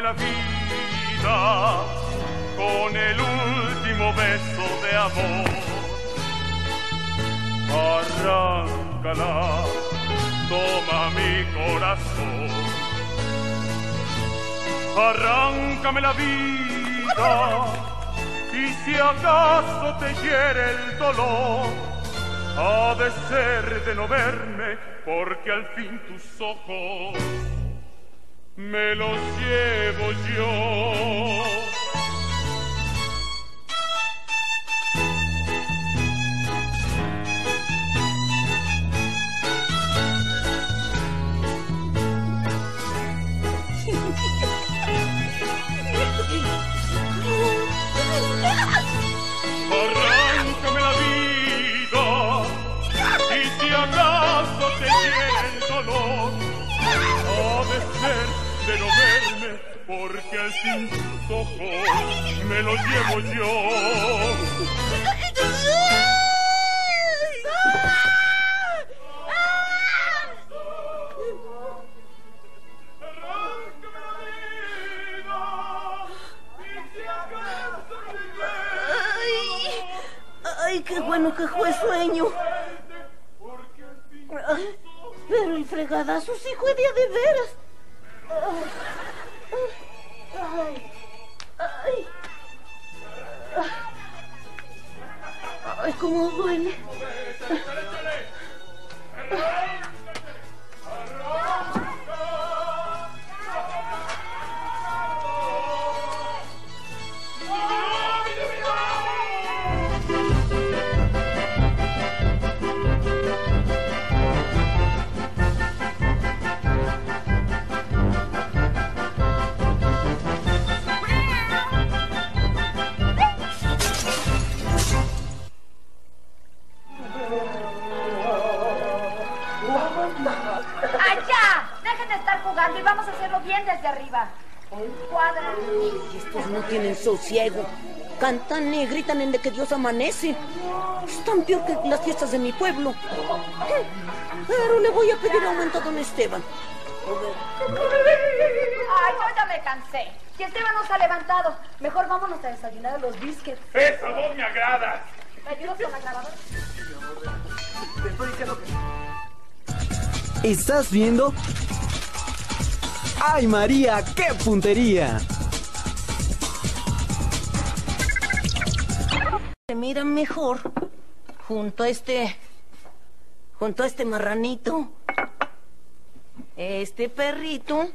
La vida con el último beso de amor. Arráncala, toma mi corazón. Arráncame la vida y si acaso te hiere el dolor, ha de ser de no verme porque al fin tus ojos me los llevo yo. Porque fin tus ojos me los llevo yo. Ay, qué bueno que fue sueño. pero el fregadazo sí fue día de veras. Ay, ay, ay, ay, cómo duele. ¡Allá! Amanece. Están peor que las fiestas de mi pueblo. Pero le voy a pedir aumento a don Esteban. Ay, yo ya me cansé. Y Esteban no se ha levantado. Mejor vámonos a desayunar a los biscuits. ¡Esa voz me agrada! ¿Me ayudas con la grabadora? ¿Estás viendo? ¡Ay, María! ¡Qué puntería! Se miran mejor junto a este. junto a este marranito. Este perrito.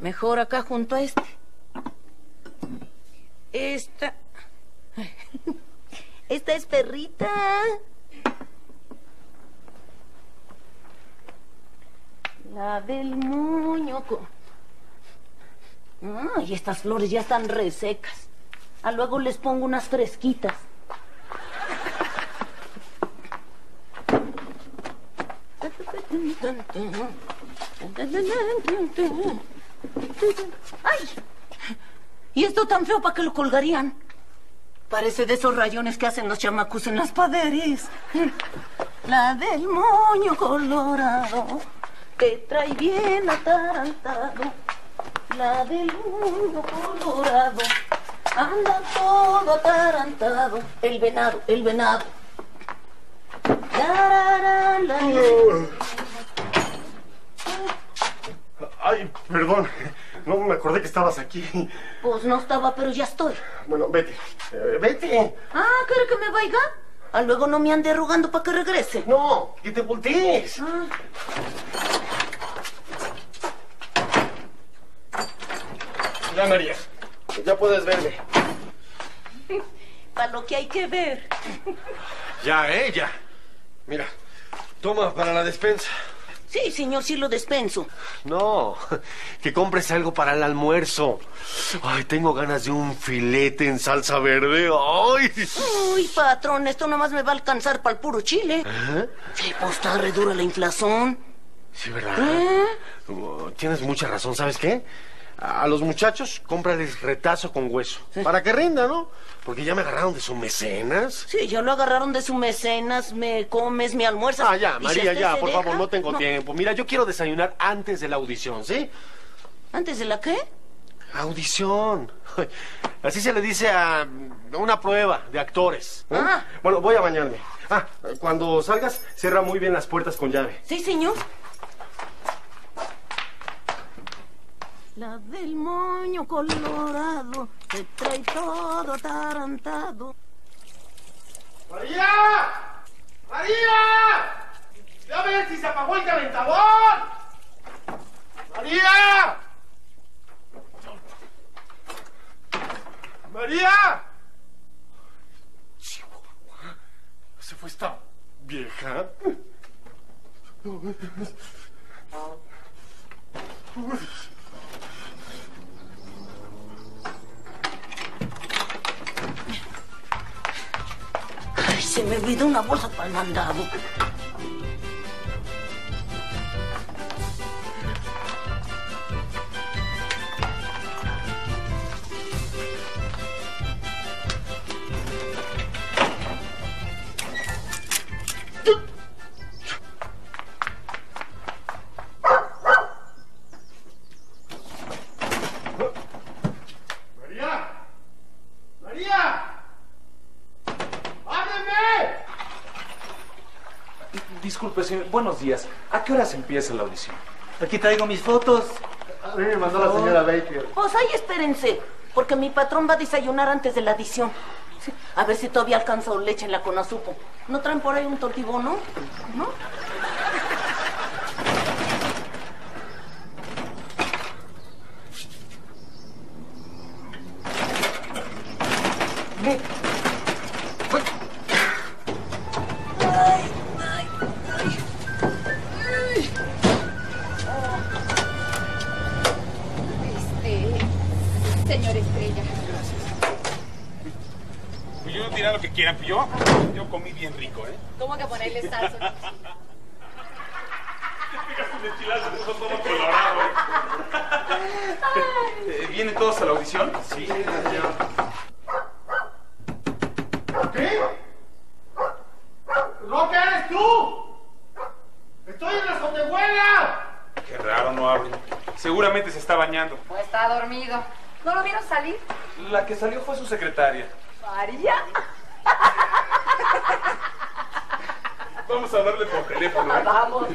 Mejor acá junto a este. Esta. Esta es perrita. La del muñoco. Ay, estas flores ya están resecas. A luego les pongo unas fresquitas. ¡Ay! ¿Y esto tan feo para qué lo colgarían? Parece de esos rayones que hacen los chamacos en las paderes. La del moño colorado que trae bien atarantado. La del moño colorado anda todo atarantado. El venado, el venado. La, la, la. Ay, perdón. No me acordé que estabas aquí. Pues no estaba, pero ya estoy. Bueno, vete. Eh, vete. Ah, ¿quiere que me vaya? A luego no me ande rogando para que regrese. No, que te voltees. Ah, Ya, María. Ya puedes verme. para lo que hay que ver. Ya, eh, ya. Mira, toma para la despensa. Sí, señor, sí lo despenso. No, que compres algo para el almuerzo. Ay, tengo ganas de un filete en salsa verde. Ay. Uy, patrón, esto nomás me va a alcanzar para el puro chile. ¿Eh? Sí, pues está re dura la inflación. Sí, ¿verdad? ¿Eh? Oh, Tienes mucha razón, ¿sabes qué? A los muchachos, cómprales retazo con hueso. Para que rinda, ¿no? Porque ya me agarraron de su mecenas. Sí, ya lo agarraron de su mecenas, me comes, me almuerzas. Ah, ya, si María, este ya, por deja- favor, no tengo tiempo. Mira, yo quiero desayunar antes de la audición, ¿sí? ¿Antes de la qué? Audición. Así se le dice a una prueba de actores. ¿eh? Ah. Bueno, voy a bañarme. Ah, cuando salgas, cierra muy bien las puertas con llave. Sí, señor. La del moño colorado se trae todo atarantado. ¡María! ¡María! ¡Ya ver si se apagó el calentador! ¡María! ¡María! Chihuahua. ¿Se fue esta vieja? Ay, se me olvidó una bolsa para el mandado. Buenos días. ¿A qué horas empieza la audición? Aquí traigo mis fotos. A mí me mandó la señora Baker. Pues ahí espérense, porque mi patrón va a desayunar antes de la adición. Sí, A ver si todavía alcanzo leche en la conazupo. ¿No traen por ahí un tortibón, no? ¿No? ¿Vienen todos a la audición? Sí, señor. ¿Qué? ¿Roque eres tú? ¡Estoy en la sotehuela! Qué raro, no abre. Seguramente se está bañando. ¿O está dormido? ¿No lo vieron salir? La que salió fue su secretaria. María. Vamos a hablarle por teléfono, ¿eh? Vamos.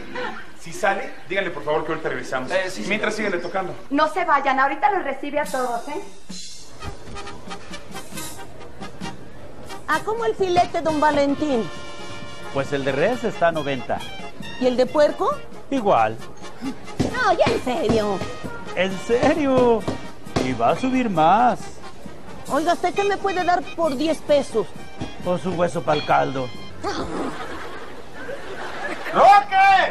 Si sale, díganle por favor que ahorita regresamos. Eh, sí, sí. Mientras síguele tocando. No se vayan, ahorita los recibe a todos, ¿eh? ¿A cómo el filete, don Valentín? Pues el de res está a 90. ¿Y el de puerco? Igual. No, ya en serio. ¿En serio? Y va a subir más. Oiga, ¿usted qué me puede dar por 10 pesos? Pues un hueso para el caldo. ¡Roque!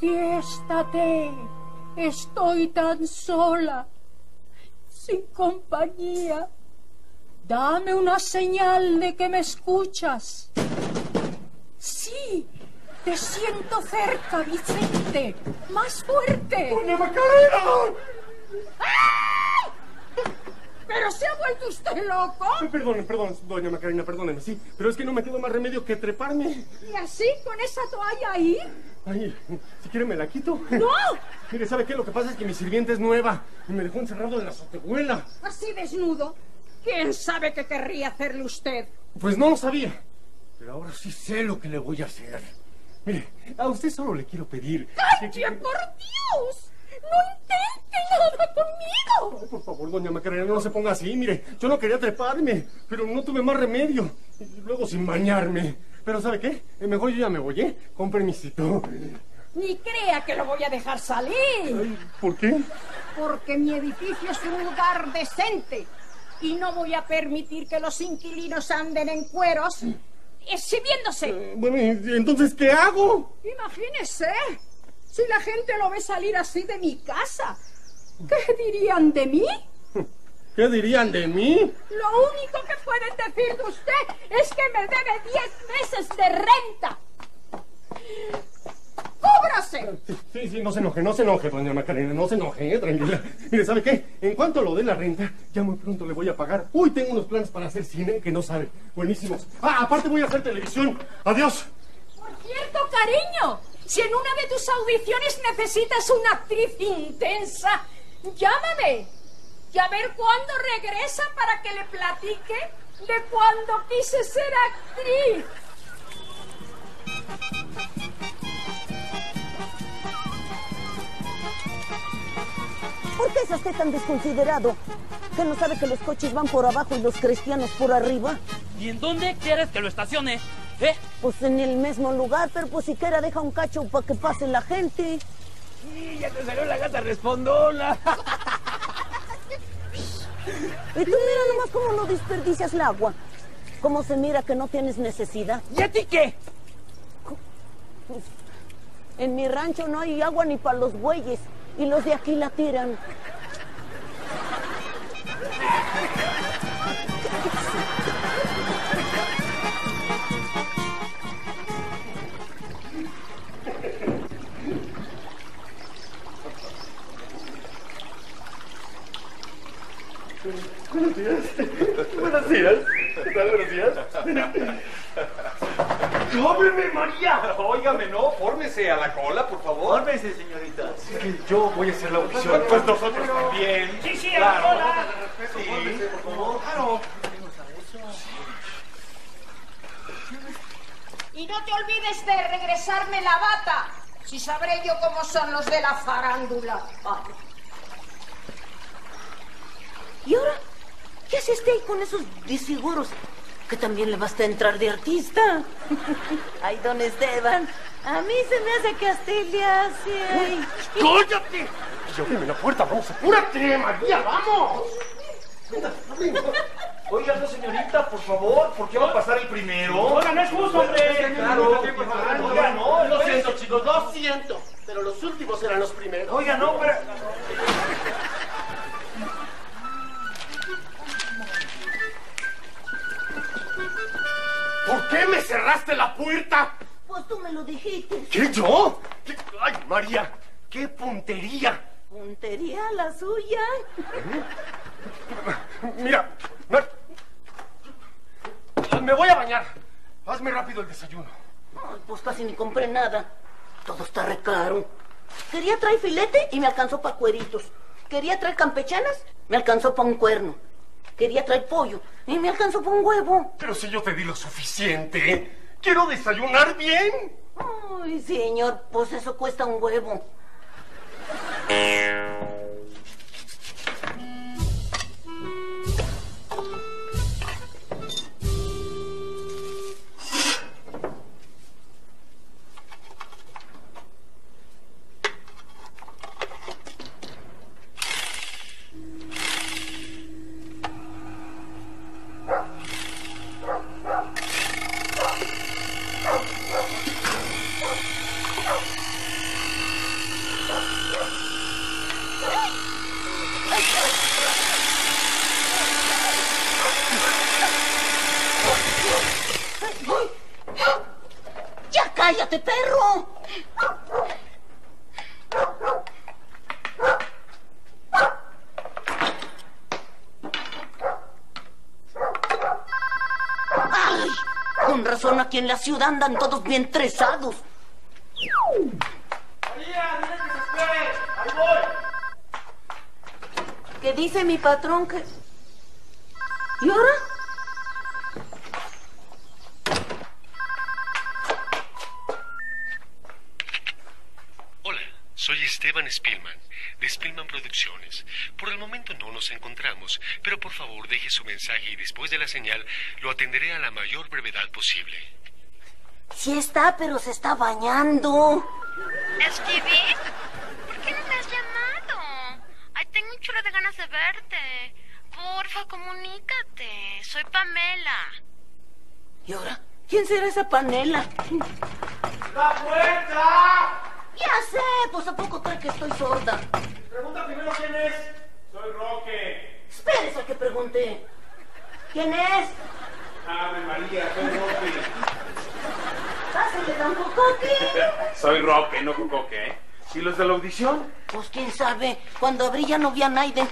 Manifiéstate. Estoy tan sola, sin compañía. Dame una señal de que me escuchas. Sí, te siento cerca, Vicente. Más fuerte. ¡Doña Macarena! ¿Pero se ha vuelto usted loco? Perdón, perdón, doña Macarena, perdóneme, sí. Pero es que no me queda más remedio que treparme. ¿Y así, con esa toalla ahí? Ay, si quiere me la quito. ¡No! Mire, ¿sabe qué? Lo que pasa es que mi sirvienta es nueva y me dejó encerrado en la azotehuela. Así desnudo. ¿Quién sabe qué querría hacerle usted? Pues no lo sabía. Pero ahora sí sé lo que le voy a hacer. Mire, a usted solo le quiero pedir... que- ¡Calle, por Dios! ¡No intente nada conmigo! Ay, por favor, doña Macarena, no se ponga así. Mire, yo no quería treparme, pero no tuve más remedio. Y luego sin bañarme. Pero ¿sabe qué? Eh, Mejor yo ya me voy, ¿eh? Con permisito. Ni crea que lo voy a dejar salir. ¿Por qué? Porque mi edificio es un lugar decente. Y no voy a permitir que los inquilinos anden en cueros exhibiéndose. Bueno, ¿y entonces qué hago? Imagínese, si la gente lo ve salir así de mi casa, ¿qué dirían de mí? ¿Qué dirían de mí? Lo único que pueden decir de usted es que me debe 10 meses de renta. ¡Cúbrase! Sí, sí, no se enoje, no se enoje, doña Macarena, no se enoje, eh, tranquila. Mire, ¿sabe qué? En cuanto a lo de la renta, ya muy pronto le voy a pagar. Uy, tengo unos planes para hacer cine que no sabe. Buenísimos. Ah, aparte voy a hacer televisión. Adiós. Por cierto, cariño, si en una de tus audiciones necesitas una actriz intensa, llámame. Y a ver cuándo regresa para que le platique de cuando quise ser actriz. ¿Por qué es usted tan desconsiderado? ¿Que no sabe que los coches van por abajo y los cristianos por arriba? ¿Y en dónde quieres que lo estacione? ¿Eh? Pues en el mismo lugar, pero pues siquiera deja un cacho para que pase la gente. Sí, ya te salió la gata respondona. Y tú mira nomás cómo no desperdicias el agua. Cómo se mira que no tienes necesidad. ¿Y a ti qué? Pues, en mi rancho no hay agua ni para los bueyes. Y los de aquí la tiran. Buenos días. Buenos días. ¿Qué tal? Buenos días. ¡Cóbreme, María! Óigame, no, fórmese a la cola, por favor. Fórmese, señorita. Es que yo voy a hacer la audición. Pues nosotros también. Sí, sí, claro. a la cola. Sí, por favor. Claro. Y no te olvides de regresarme la bata. Si sabré yo cómo son los de la farándula. Vale. ¿Y ahora? ¿Qué hace usted ahí con esos disfiguros? Que también le basta entrar de artista. Ay, don Esteban, a mí se me hace que a usted le hace... ay. ¡Cállate! Y ábreme la puerta, vamos, apúrate, María, vamos. Oiga, no, señorita, por favor, ¿por qué va a pasar el primero? Oiga, no es justo, hombre. Claro. Oiga, no, lo siento, chicos, lo siento. Pero los últimos eran los primeros. Oiga, no, pero... qué me cerraste la puerta? Pues tú me lo dijiste. ¿Qué, yo? ¿Qué? Ay, María, qué puntería. Puntería la suya. Mira, Mar- me voy a bañar. Hazme rápido el desayuno. Ay, pues casi ni compré nada. Todo está re caro. Quería traer filete y me alcanzó para cueritos. Quería traer campechanas, me alcanzó para un cuerno. Quería traer pollo y me alcanzó para un huevo. Pero si yo te di lo suficiente, quiero desayunar bien. Ay, señor, pues eso cuesta un huevo. ¡Ya cállate, perro! ¡Ay! Con razón aquí en la ciudad andan todos bien tresados. María, dile que se espere. Ahí voy. ¿Qué dice mi patrón que... ¿Y ahora? Soy Esteban Spielman, de Spielman Producciones. Por el momento no nos encontramos, pero por favor deje su mensaje y después de la señal lo atenderé a la mayor brevedad posible. Sí está, pero se está bañando. ¿Escribí? ¿Por qué no me has llamado? Ay, tengo un chulo de ganas de verte. Porfa, comunícate. Soy Pamela. ¿Y ahora? ¿Quién será esa panela? ¡La puerta! Ya sé, pues a poco cree que estoy sorda. Pregunta primero quién es. Soy Roque. Espérese a que pregunte. ¿Quién es? Ave María, soy Roque. Pásale, don Cocoque. Soy Roque, no Cocoque, ¿eh? ¿Y los de la audición? Pues quién sabe, cuando abrí ya no vi a Naide.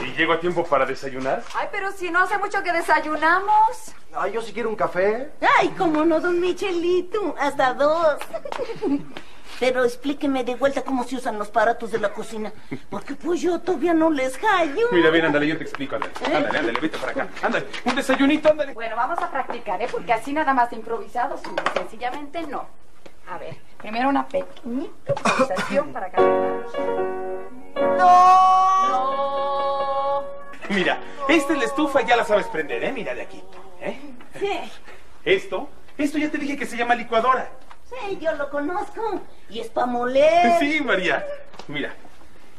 ¿Y llego a tiempo para desayunar? Ay, pero si no hace mucho que desayunamos. Ay, yo sí quiero un café. Ay, cómo no, don Michelito, hasta dos. Pero explíqueme de vuelta cómo se usan los aparatos de la cocina, porque pues yo todavía no les hallo. Mira, bien, ándale, yo te explico, ándale. Ándale, ándale, vete para acá. Ándale, un desayunito, ándale. Bueno, vamos a practicar, ¿eh? Porque así nada más de improvisado, sencillamente no. A ver, primero una pequeñita improvisación para calentar. ¡No! Mira, esta es la estufa, ya la sabes prender, ¿eh? Mira de aquí. ¿eh? Sí, Esto, esto ya te dije que se llama licuadora. Sí, yo lo conozco. Y es para moler. Sí, María. Mira,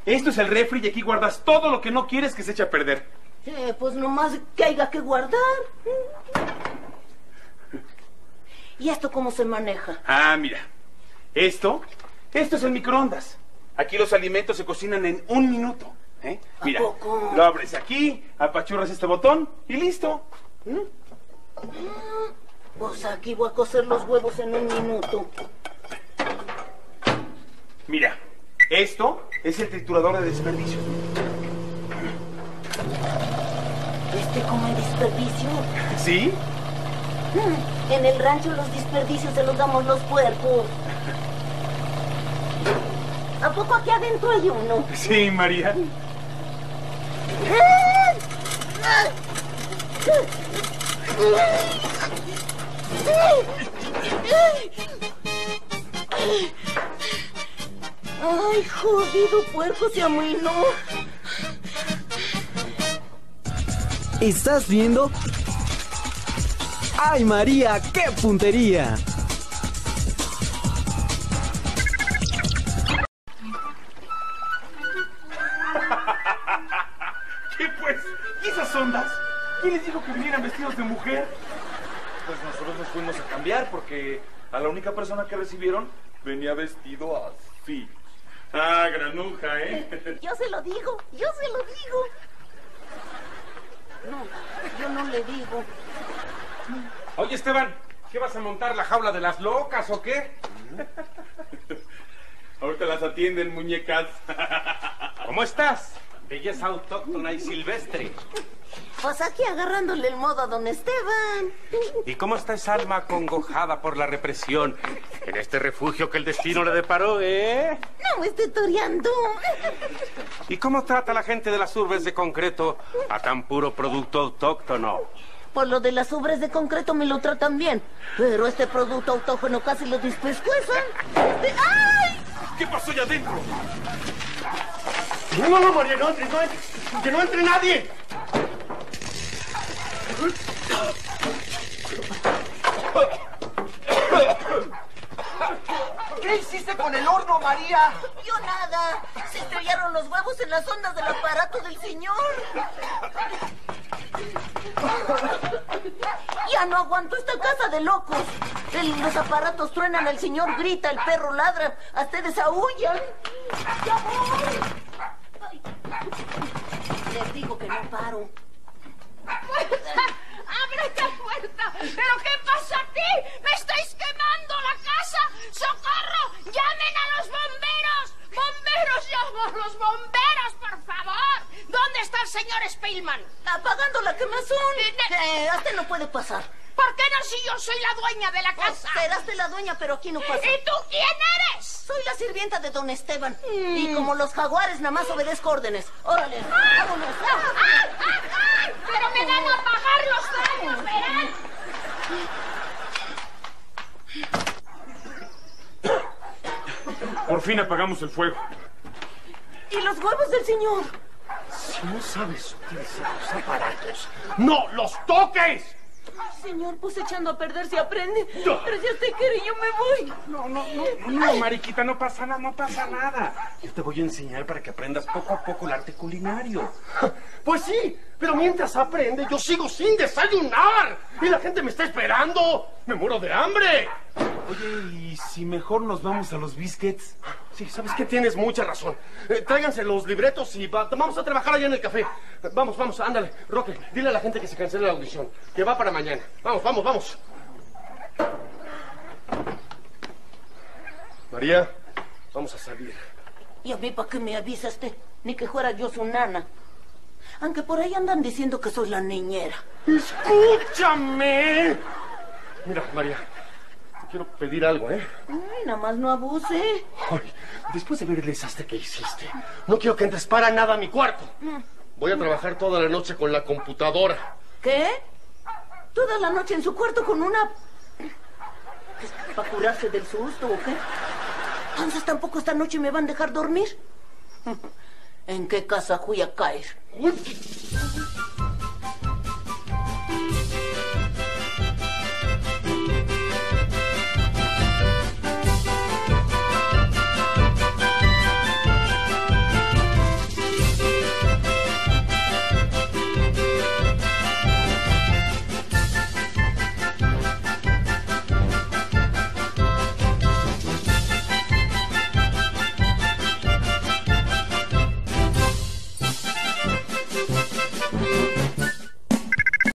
esto es el refri y aquí guardas todo lo que no quieres que se eche a perder. Sí, pues nomás que haya que guardar. ¿Y esto cómo se maneja? Ah, mira. Esto, esto es el microondas. Aquí los alimentos se cocinan en un minuto. ¿eh? ¿A Mira, poco? lo abres aquí, apachurras este botón y listo. ¿Mm? Pues aquí voy a cocer los huevos en un minuto. Mira, esto es el triturador de desperdicios. ¿Este come desperdicio? ¿Sí? Mm, En el rancho los desperdicios se los damos los puercos. ¿A poco aquí adentro hay uno? Sí, María. Ay, jodido puerco se amuinó. ¿Estás viendo? ¡Ay, María, qué puntería! ¿Qué pues? ¿Y esas ondas? ¿Quién les dijo que vinieran vestidos de mujer? Pues nosotros nos fuimos a cambiar porque a la única persona que recibieron venía vestido así. Ah, granuja, ¿eh? Yo se lo digo, yo se lo digo. No, yo no le digo. Oye, Esteban, ¿qué vas a montar la jaula de las locas o qué? Ahorita las atienden, muñecas. ¿Cómo estás? Belleza autóctona y silvestre. Pues aquí agarrándole el modo a don Esteban. ¿Y cómo está esa alma acongojada por la represión en este refugio que el destino le deparó, eh? No esté toreando. ¿Y cómo trata la gente de las urbes de concreto a tan puro producto autóctono? Por lo de las ubres de concreto me lo tratan bien. Pero este producto autógeno casi lo despescuezan. Este- ¡Ay! ¿Qué pasó allá adentro? No, no, no, María, no entres, no entres. Que no entre nadie. ¿Qué hiciste con el horno, María? Yo nada. Se estrellaron los huevos en las ondas del aparato del señor. Ya no aguanto esta casa de locos. El- los aparatos truenan, el señor grita, el perro ladra, hasta ustedes aullan. ¡Ya voy! Les digo que no paro. ¡Abre esta puerta! ¿Pero qué pasa aquí? ¡Me estáis quemando la casa! ¡Socorro! ¡Llamen a los bomberos! ¡Bomberos, llamo a los bomberos, por favor! ¿Dónde está el señor Spielman? Apagando la quemazón. Eh, hasta no puede pasar. ¿Por qué no si yo soy la dueña de la casa? Serás de la dueña, pero aquí no pasa. ¿Y tú quién eres? Soy la sirvienta de don Esteban. Y como los jaguares, nada más obedezco órdenes. Órale, ¡Ah! vámonos. ¡Ah, ah, ah, ah! ¡Pero me van a pagar los daños, verán! Por fin apagamos el fuego. ¿Y los huevos del señor? Si no sabes utilizar los aparatos, ¡no los toques! Señor, pues echando a perder se aprende. Pero ya estoy querido, me voy. No, no, no, no, Mariquita, no pasa nada, no pasa nada. Yo te voy a enseñar para que aprendas poco a poco el arte culinario. Pues sí, pero mientras aprende, yo sigo sin desayunar. Y la gente me está esperando. Me muero de hambre. Oye, ¿y si mejor nos vamos a los biscuits? Sí, sabes que tienes mucha razón. Eh, tráiganse los libretos y va- vamos a trabajar allá en el café. Eh, Vamos, vamos, ándale. Roque, dile a la gente que se cancele la audición, que va para mañana. Vamos, vamos, vamos. María, vamos a salir. ¿Y a mí para qué me avisaste? Ni que fuera yo su nana. Aunque por ahí andan diciendo que soy la niñera. ¡Escúchame! Mira, María, te quiero pedir algo, ¿eh? Ay, nada más no abuse. Ay, después de ver el desastre que hiciste, no quiero que entres para nada a mi cuarto. Voy a trabajar toda la noche con la computadora. ¿Qué? ¿Toda la noche en su cuarto con una... ¿Para curarse del susto o qué? Entonces tampoco esta noche me van a dejar dormir. ¿En qué casa fui a caer? Uy,